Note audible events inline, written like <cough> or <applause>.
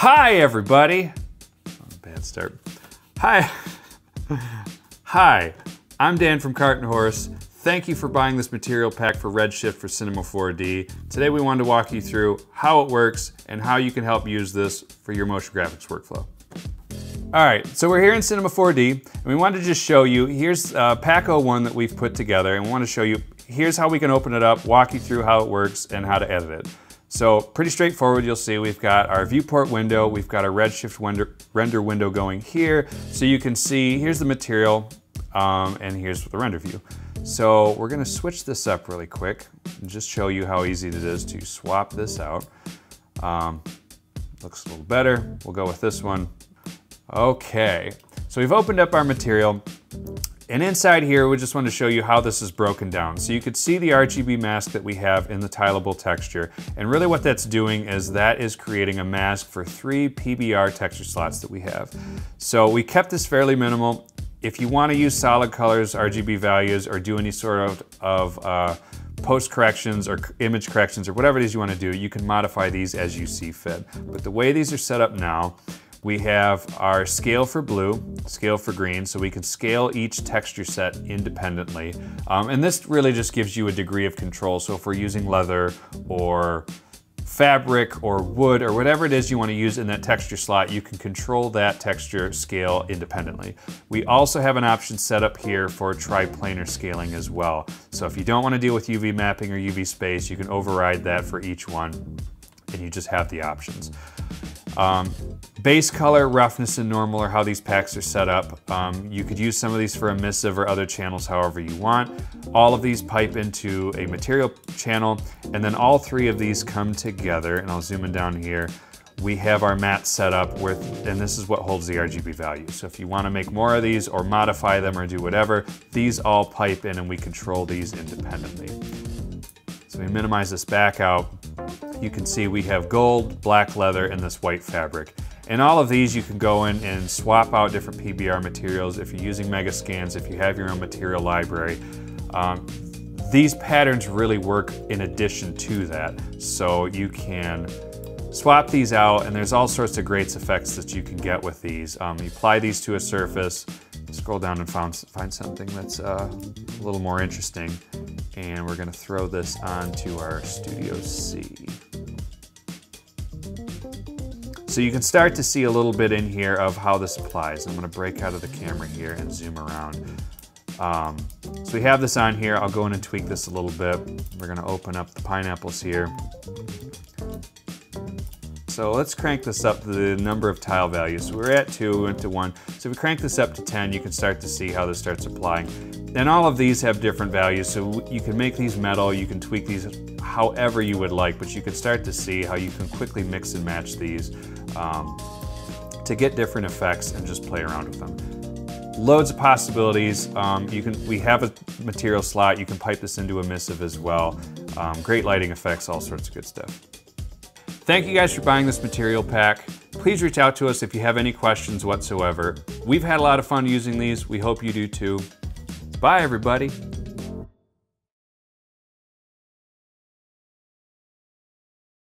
Hi, everybody. Bad start. Hi. <laughs> Hi, I'm Dan from Cart and Horse. Thank you for buying this material pack for Redshift for Cinema 4D. Today we wanted to walk you through how it works and how you can help use this for your motion graphics workflow. All right, so we're here in Cinema 4D, and we wanted to just show you, here's uh, Pack 01 that we've put together, and we want to show you, here's how we can open it up, walk you through how it works, and how to edit it. So pretty straightforward, you'll see we've got our viewport window, we've got our Redshift render, render window going here, so you can see, here's the material, um, and here's the render view. So we're gonna switch this up really quick and just show you how easy it is to swap this out. Um, looks a little better, we'll go with this one. Okay, so we've opened up our material and inside here, we just want to show you how this is broken down. So you could see the RGB mask that we have in the tileable texture. And really what that's doing is that is creating a mask for three PBR texture slots that we have. So we kept this fairly minimal. If you want to use solid colors, RGB values, or do any sort of, of uh, post corrections or image corrections or whatever it is you want to do, you can modify these as you see fit. But the way these are set up now, we have our scale for blue, scale for green, so we can scale each texture set independently. Um, and this really just gives you a degree of control. So if we're using leather or fabric or wood or whatever it is you want to use in that texture slot, you can control that texture scale independently. We also have an option set up here for triplanar scaling as well. So if you don't want to deal with UV mapping or UV space, you can override that for each one and you just have the options. Um, base color, roughness, and normal are how these packs are set up. Um, you could use some of these for emissive or other channels however you want. All of these pipe into a material channel, and then all three of these come together, and I'll zoom in down here. We have our mat set up with, and this is what holds the RGB value. So if you wanna make more of these or modify them or do whatever, these all pipe in and we control these independently. So we minimize this back out you can see we have gold, black leather, and this white fabric. And all of these you can go in and swap out different PBR materials if you're using Megascans, if you have your own material library. Um, these patterns really work in addition to that. So you can swap these out and there's all sorts of great effects that you can get with these. Um, you apply these to a surface, scroll down and find, find something that's uh, a little more interesting. And we're gonna throw this onto our Studio C. So you can start to see a little bit in here of how this applies. I'm gonna break out of the camera here and zoom around. Um, so we have this on here. I'll go in and tweak this a little bit. We're gonna open up the pineapples here. So let's crank this up to the number of tile values. We're at two, we went to one. So if we crank this up to 10, you can start to see how this starts applying. And all of these have different values. So you can make these metal, you can tweak these however you would like, but you can start to see how you can quickly mix and match these um, to get different effects and just play around with them. Loads of possibilities. Um, you can. We have a material slot. You can pipe this into emissive as well. Um, great lighting effects, all sorts of good stuff. Thank you guys for buying this material pack. Please reach out to us if you have any questions whatsoever. We've had a lot of fun using these. We hope you do too. Bye, everybody.